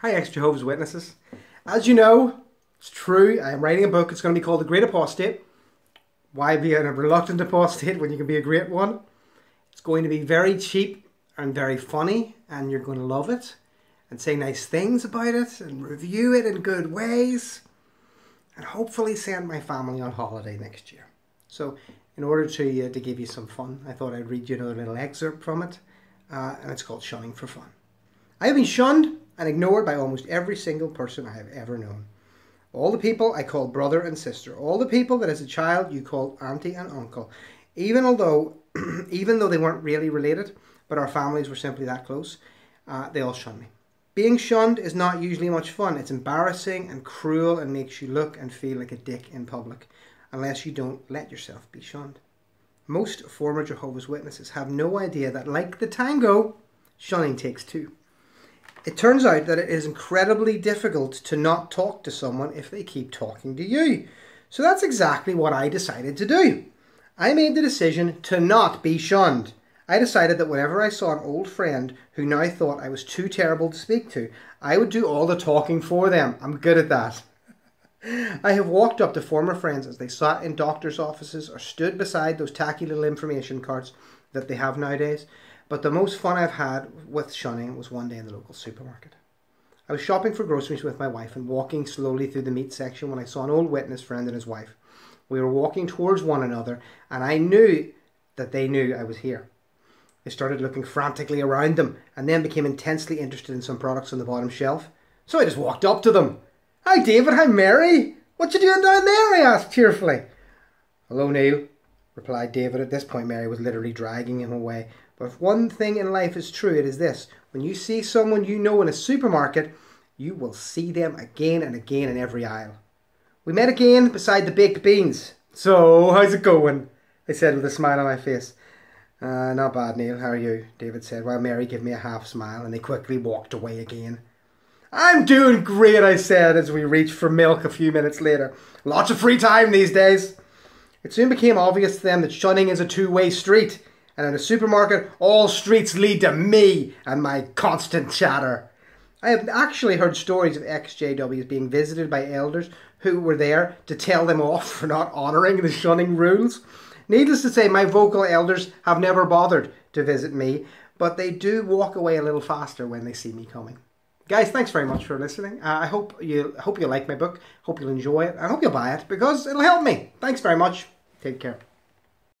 Hi, ex Jehovah's Witnesses. As you know, it's true, I am writing a book. It's going to be called The Great Apostate. Why be a reluctant apostate when you can be a great one? It's going to be very cheap and very funny, and you're going to love it and say nice things about it and review it in good ways and hopefully send my family on holiday next year. So, in order to, uh, to give you some fun, I thought I'd read you another little excerpt from it, uh, and it's called Shunning for Fun. I have been shunned and ignored by almost every single person I have ever known. All the people I called brother and sister, all the people that as a child you called auntie and uncle, even although even though they weren't really related, but our families were simply that close, uh, they all shunned me. Being shunned is not usually much fun. It's embarrassing and cruel and makes you look and feel like a dick in public, unless you don't let yourself be shunned. Most former Jehovah's Witnesses have no idea that, like the tango, shunning takes two. It turns out that it is incredibly difficult to not talk to someone if they keep talking to you. So that's exactly what I decided to do. I made the decision to not be shunned. I decided that whenever I saw an old friend who now thought I was too terrible to speak to, I would do all the talking for them. I'm good at that. I have walked up to former friends as they sat in doctors' offices or stood beside those tacky little information cards that they have nowadays but the most fun I've had with shunning was one day in the local supermarket. I was shopping for groceries with my wife and walking slowly through the meat section when I saw an old witness friend and his wife. We were walking towards one another, and I knew that they knew I was here. They started looking frantically around them and then became intensely interested in some products on the bottom shelf. So I just walked up to them. Hi, David. Hi, Mary. What you doing down there? I asked cheerfully. Hello, Neil, replied David. At this point, Mary was literally dragging him away. But if one thing in life is true, it is this. When you see someone you know in a supermarket, you will see them again and again in every aisle. We met again beside the baked beans. So, how's it going? I said with a smile on my face. Uh, not bad, Neil. How are you? David said, while Mary gave me a half smile and they quickly walked away again. I'm doing great, I said as we reached for milk a few minutes later. Lots of free time these days. It soon became obvious to them that shunning is a two way street and in a supermarket, all streets lead to me and my constant chatter. I have actually heard stories of ex-JWs being visited by elders who were there to tell them off for not honouring the shunning rules. Needless to say, my vocal elders have never bothered to visit me, but they do walk away a little faster when they see me coming. Guys, thanks very much for listening. Uh, I hope you hope you like my book. Hope you'll enjoy it. I hope you'll buy it because it'll help me. Thanks very much. Take care.